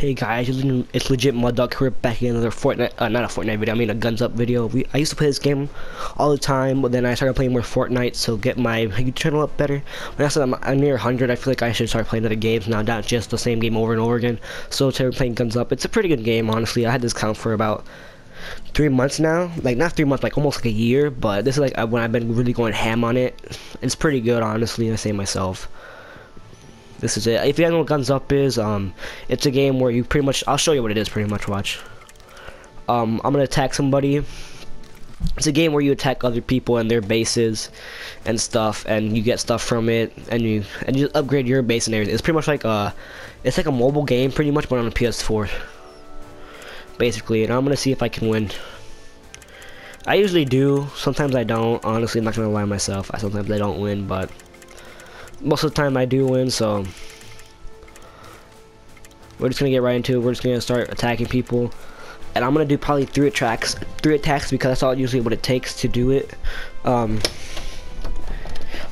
Hey guys, it's legit Mud Dog here back in another Fortnite, uh, not a Fortnite video, I mean a Guns Up video. We, I used to play this game all the time, but then I started playing more Fortnite, so get my YouTube channel up better. When I said I'm, I'm, near 100, I feel like I should start playing other games now, not just the same game over and over again. So we're playing Guns Up. It's a pretty good game, honestly. I had this count for about three months now. Like, not three months, like almost like a year, but this is like uh, when I've been really going ham on it. It's pretty good, honestly, I say myself this is it. If you don't know what Guns Up is, um, it's a game where you pretty much, I'll show you what it is pretty much, watch. Um, I'm gonna attack somebody. It's a game where you attack other people and their bases and stuff, and you get stuff from it, and you and you upgrade your base and everything. It's pretty much like a, it's like a mobile game pretty much, but on a PS4, basically. And I'm gonna see if I can win. I usually do. Sometimes I don't. Honestly, I'm not gonna lie to myself. I sometimes I don't win, but most of the time I do win, so we're just gonna get right into it. We're just gonna start attacking people, and I'm gonna do probably three attacks, three attacks because that's all usually what it takes to do it. Um,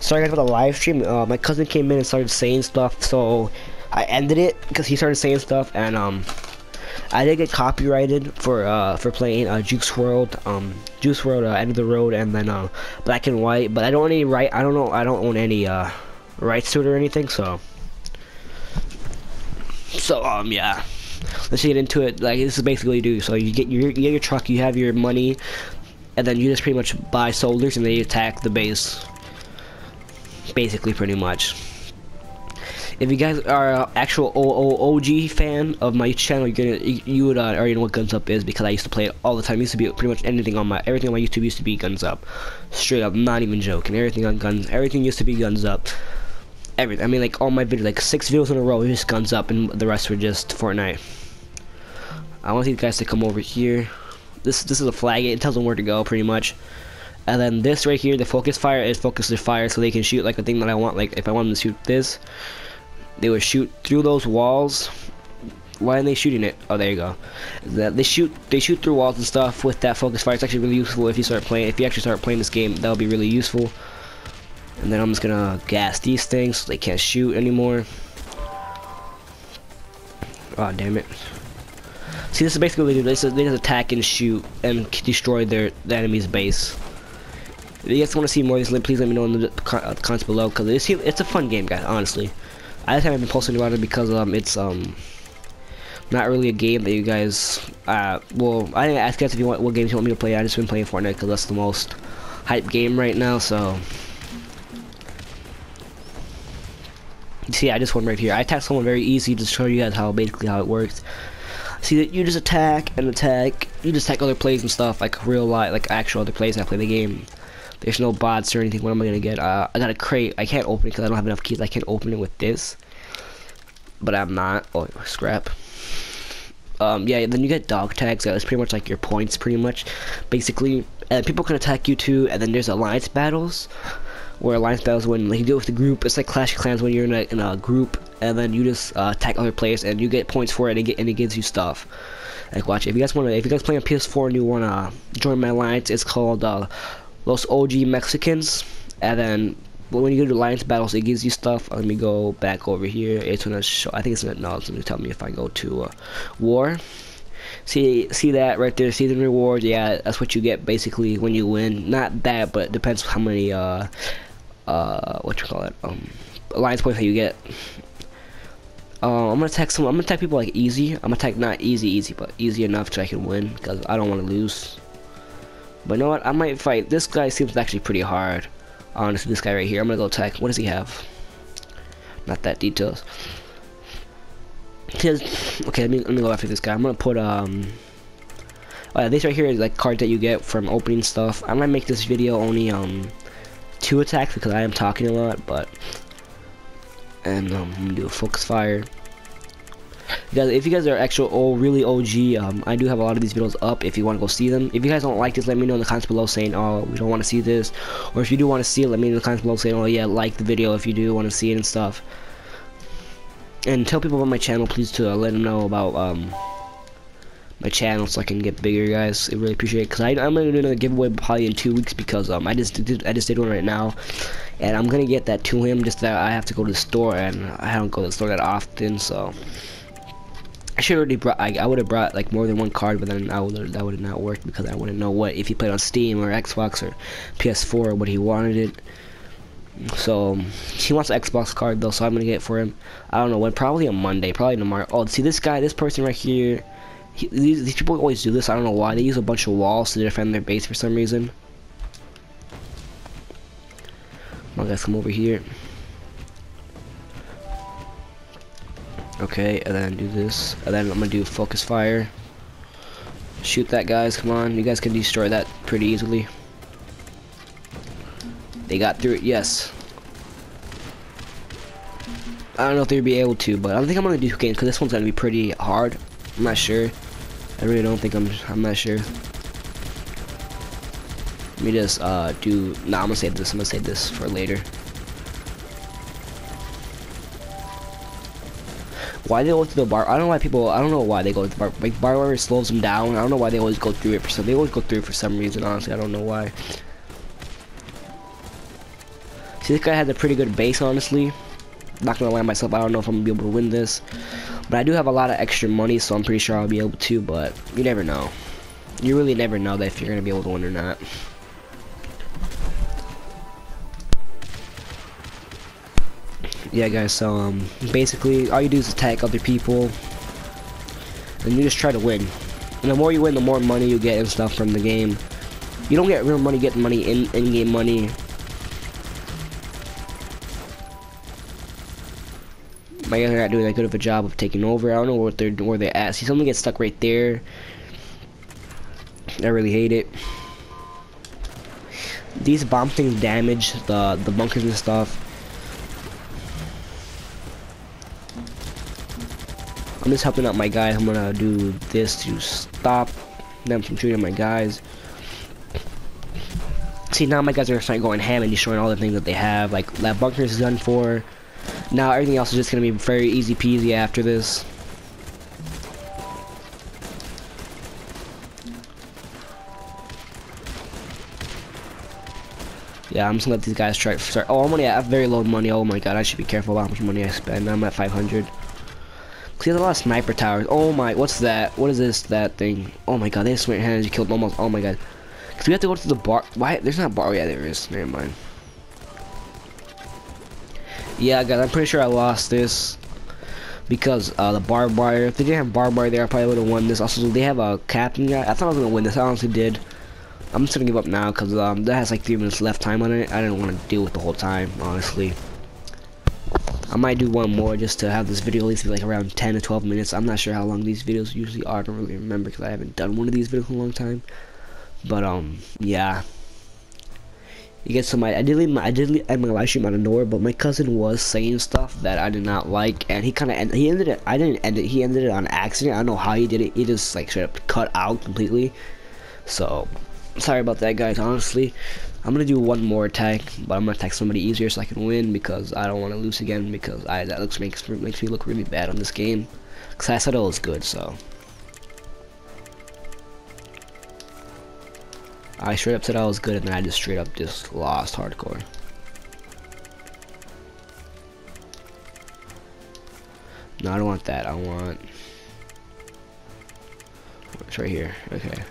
sorry guys for the live stream. Uh, my cousin came in and started saying stuff, so I ended it because he started saying stuff, and um, I did get copyrighted for uh for playing uh, Juice WRLD, um, Juice WRLD, uh, End of the Road, and then uh, Black and White. But I don't own any right. I don't know. I don't own any uh rights to it or anything, so so um yeah. Let's get into it. Like this is basically what you do. So you get your you get your truck, you have your money, and then you just pretty much buy soldiers and they attack the base. Basically, pretty much. If you guys are an actual OG fan of my channel, you're gonna you would uh, already know what Guns Up is because I used to play it all the time. It used to be pretty much anything on my everything on my YouTube used to be Guns Up, straight up, not even joking. Everything on Guns, everything used to be Guns Up everything. I mean, like all my videos, like six videos in a row, just guns up, and the rest were just Fortnite. I want these guys to come over here. This this is a flag. It tells them where to go, pretty much. And then this right here, the focus fire is focus their fire, so they can shoot like the thing that I want. Like if I want them to shoot this, they would shoot through those walls. Why aren't they shooting it? Oh, there you go. They shoot they shoot through walls and stuff with that focus fire. It's actually really useful if you start playing. If you actually start playing this game, that'll be really useful. And then I'm just gonna gas these things so they can't shoot anymore. Oh damn it. See this is basically what they do. They just, they just attack and shoot and destroy their the enemy's base. If you guys want to see more of this, please let me know in the uh, comments below because it's it's a fun game, guys. Honestly, I just haven't been posting about it because um it's um not really a game that you guys uh well I didn't ask you guys if you want what games you want me to play. I just been playing Fortnite because that's the most hype game right now. So see I just went right here. I attack someone very easy to show you guys how basically how it works. See that you just attack and attack. You just attack other plays and stuff like real life like actual other plays I play the game. There's no bots or anything. What am I gonna get? Uh, I got a crate. I can't open it because I don't have enough keys. I can't open it with this. But I'm not. Oh scrap. Um, yeah, then you get dog tags. That's pretty much like your points, pretty much. Basically, and people can attack you too. And then there's alliance battles where alliance battles when like, you do it with the group. It's like Clash of Clans when you're in a, in a group and then you just uh, attack other players and you get points for it and it, get, and it gives you stuff. Like watch if you guys want to if you guys play on PS4 and you want to join my alliance, it's called uh, Los OG Mexicans. And then when you go to alliance battles, it gives you stuff. Let me go back over here. It's gonna show. I think it's gonna no. It's gonna tell me if I go to uh, war. See, see that right there. Season rewards. Yeah, that's what you get basically when you win. Not that, but depends how many uh uh, what you call it, um, alliance points that you get. Uh, I'm gonna attack some. I'm gonna attack people like easy. I'm gonna attack not easy, easy, but easy enough so I can win because I don't want to lose. But you know what? I might fight. This guy seems actually pretty hard. Honestly, this guy right here. I'm gonna go attack. What does he have? Not that details. Okay, let me let me go after this guy. I'm gonna put um. Yeah, this right here is like cards that you get from opening stuff. I might make this video only um two attacks because I am talking a lot, but and um, I'm gonna do a focus fire. You guys, if you guys are actual old, really OG, um, I do have a lot of these videos up. If you want to go see them, if you guys don't like this, let me know in the comments below saying oh we don't want to see this, or if you do want to see it, let me know in the comments below saying oh yeah like the video if you do want to see it and stuff. And tell people about my channel, please to uh, let them know about um my channel so I can get bigger, guys. I really appreciate it because I'm gonna do another giveaway probably in two weeks because um I just did I just did one right now, and I'm gonna get that to him. Just that I have to go to the store and I don't go to the store that often, so I should already brought. I, I would have brought like more than one card, but then I would that would have not worked because I wouldn't know what if he played on Steam or Xbox or PS4 what he wanted it. So he wants an Xbox card though, so I'm gonna get it for him. I don't know when, probably on Monday, probably tomorrow. Oh, see this guy, this person right here. He, these, these people always do this. I don't know why. They use a bunch of walls to defend their base for some reason. On, guys, come over here. Okay, and then do this. And then I'm gonna do focus fire. Shoot that, guys. Come on. You guys can destroy that pretty easily. They got through it, yes. I don't know if they'd be able to, but I don't think I'm gonna do two games because this one's gonna be pretty hard. I'm not sure. I really don't think I'm. I'm not sure. Let me just uh do. Nah, I'm gonna save this. I'm gonna save this for later. Why they go through the bar? I don't know why people. I don't know why they go to the bar. Like bar wire slows them down. I don't know why they always go through it for some. They always go through it for some reason. Honestly, I don't know why. See, this guy has a pretty good base, honestly. Not gonna lie myself. I don't know if I'm gonna be able to win this, but I do have a lot of extra money, so I'm pretty sure I'll be able to. But you never know. You really never know that if you're gonna be able to win or not. yeah guys so um basically all you do is attack other people and you just try to win and the more you win the more money you get and stuff from the game you don't get real money getting money in in-game money my guys are not doing that good of a job of taking over I don't know what they're where they're at see someone gets stuck right there I really hate it these bomb things damage the the bunkers and stuff I'm just helping out my guys. I'm gonna do this to stop them from shooting my guys. See, now my guys are starting going ham and destroying all the things that they have. Like, that bunker is done for. Now everything else is just gonna be very easy peasy after this. Yeah, I'm just gonna let these guys try start. Oh, I'm only at very low money. Oh my god, I should be careful about how much money I spend. I'm at 500. He has a lot of sniper towers. Oh my, what's that? What is this, that thing? Oh my god, they have swing hands. You killed almost, oh my god. Because we have to go to the bar. Why? There's not a bar. Oh, yeah, there is. Never mind. Yeah, guys, I'm pretty sure I lost this. Because uh, the barbed wire. If they didn't have barbed wire there, I probably would have won this. Also, they have a captain guy. I thought I was to win this. I honestly did. I'm just to give up now because um, that has like three minutes left time on it. I didn't want to deal with the whole time, honestly. I might do one more just to have this video at least be like around 10 to 12 minutes. I'm not sure how long these videos usually are. I don't really remember because I haven't done one of these videos in a long time. But um, yeah. You get some. I did leave my I did leave my live stream out of nowhere, but my cousin was saying stuff that I did not like, and he kind of he ended it. I didn't end it. He ended it on accident. I don't know how he did it. He just like straight up cut out completely. So sorry about that, guys. Honestly, I'm gonna do one more attack, but I'm gonna attack somebody easier so I can win because I don't want to lose again because I that looks makes makes me look really bad on this game. Cause I said it was good, so. I straight up said I was good, and then I just straight up just lost hardcore. No, I don't want that. I want. It's right here. Okay.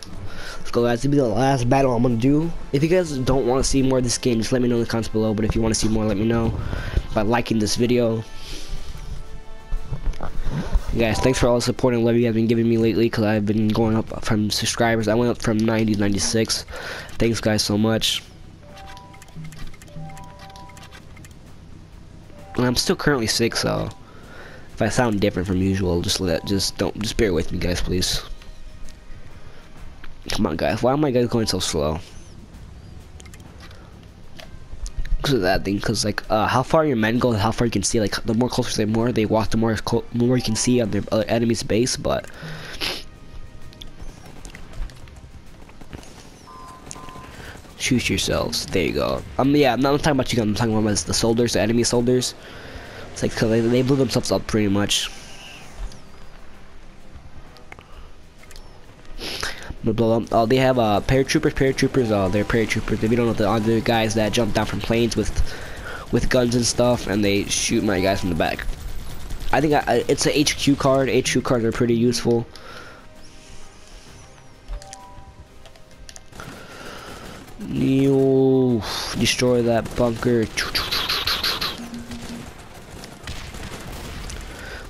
Let's go guys, to be the last battle I'm gonna do. If you guys don't want to see more of this game, just let me know in the comments below. But if you want to see more, let me know by liking this video. Guys, thanks for all the support and love you guys been giving me lately because I've been going up from subscribers. I went up from 90 to 96. Thanks guys so much. And I'm still currently sick, so if I sound different from usual, just let just don't just bear with me guys, please. Come on, guys. Why am I guys going so slow? Of that thing. Because, like, uh, how far your men go, and how far you can see. Like, the more closer they more they walk, the more more you can see on their uh, enemy's base. But shoot yourselves. There you go. Um, yeah, I'm not talking about you. Guys I'm talking about the soldiers, the enemy soldiers. It's like cause they, they blew themselves up pretty much. Blah, blah, Uh, they have uh, paratroopers, paratroopers, uh, they're paratroopers. If you don't know, the other guys that jump down from planes with with guns and stuff, and they shoot my guys from the back. I think I, it's a HQ card. HQ cards are pretty useful. You destroy that bunker.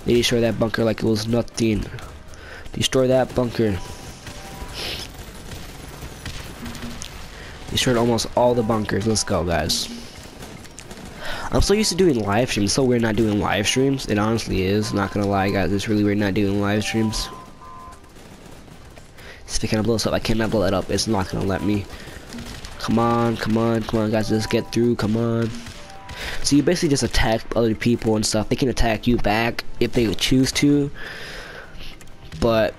They destroy that bunker like it was nothing. Destroy that bunker. Destroyed almost all the bunkers. Let's go, guys. I'm so used to doing live streams. so weird not doing live streams. It honestly is. Not gonna lie, guys. It's really weird not doing live streams. If I can blow this up, I cannot blow that up. It's not gonna let me. Come on, come on, come on, guys. Let's get through. Come on. So you basically just attack other people and stuff. They can attack you back if they choose to. But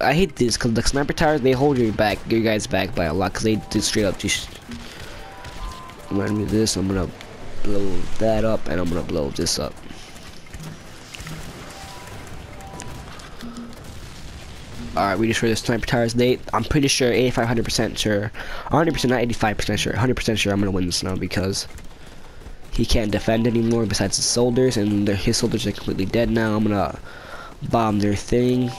I hate this because the sniper towers they hold your back, your guys back by a lot because they just straight up just. I'm gonna do this. I'm gonna blow that up, and I'm gonna blow this up. Alright, we destroyed the sniper towers. They, I'm pretty sure, 85, percent sure, 100%, not 85% sure, 100% sure I'm gonna win this now because he can't defend anymore besides his soldiers, and his soldiers are completely dead now. I'm gonna bomb their thing.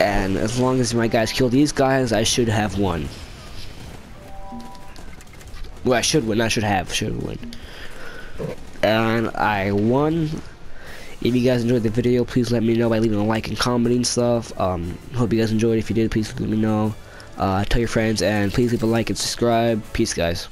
And as long as my guys kill these guys, I should have won. Well, I should win. I should have. Should win. And I won. If you guys enjoyed the video, please let me know by leaving a like and commenting stuff. Um, hope you guys enjoyed. If you did, please let me know. Uh, tell your friends, and please leave a like and subscribe. Peace, guys.